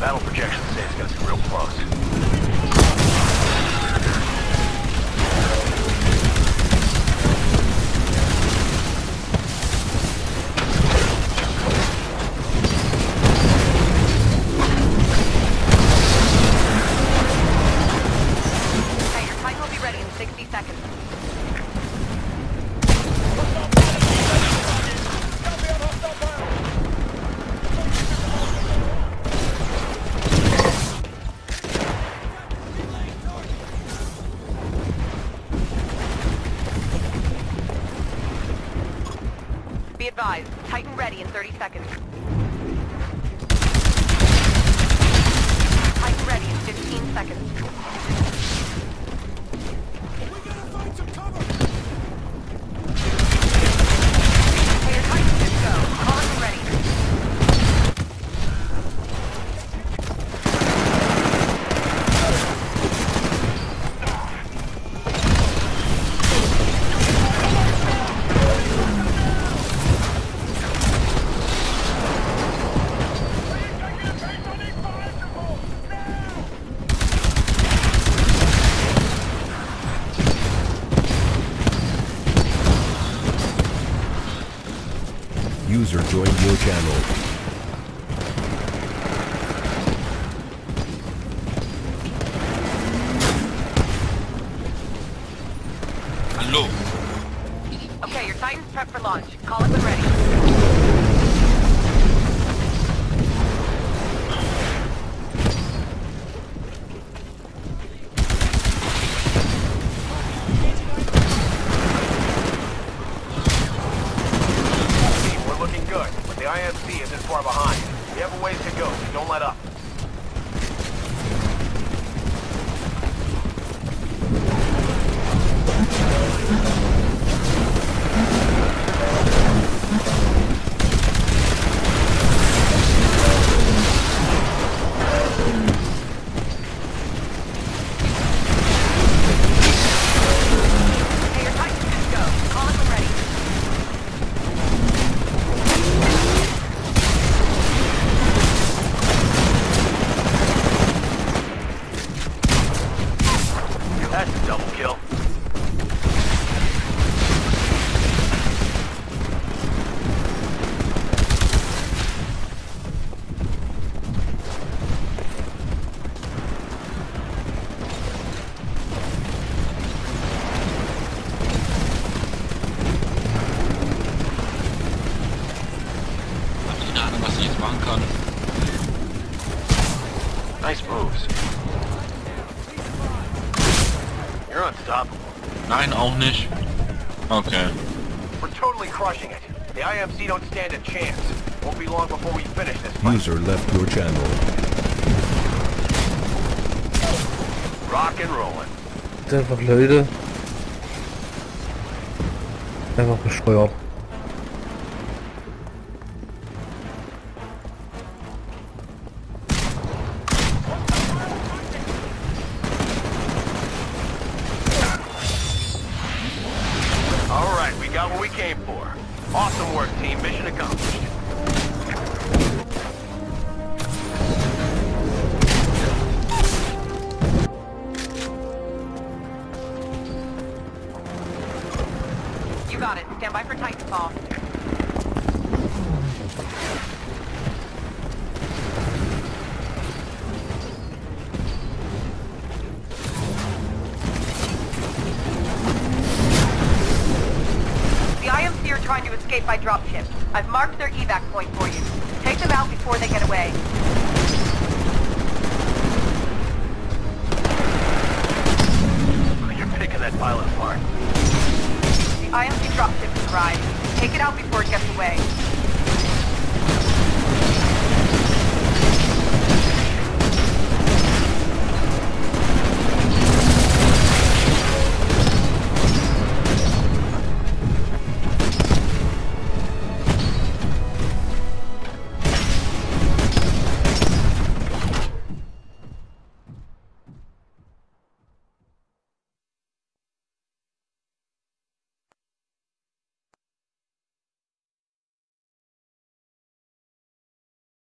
Battle projection says it's gonna be real close. Advised, Titan ready in 30 seconds. User joined your channel. Hallo. Okay, your Titan's prepped for launch. Call it when ready. oil. Ahnung, was ich jetzt machen kann. Nice moves. You're unstoppable. Nein, auch nicht. Okay. We're totally crushing it. The IMC don't stand a chance. Won't be long before we finish this fight. User left your channel. Rock and rolling. Einfach Leute. Einfach bescheuert. You got it. Stand by for Titanfall. The IMC are trying to escape by dropship. I've marked their evac point for you. Take them out before they get away. It out before it gets away.